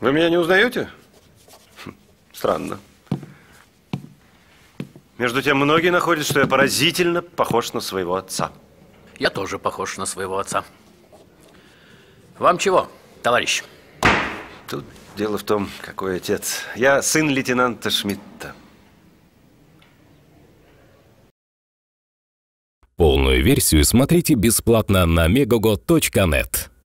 Вы меня не узнаете? Хм, странно. Между тем, многие находят, что я поразительно похож на своего отца. Я тоже похож на своего отца. Вам чего, товарищ? Тут дело в том, какой отец. Я сын лейтенанта Шмидта. Полную версию смотрите бесплатно на megogo.net.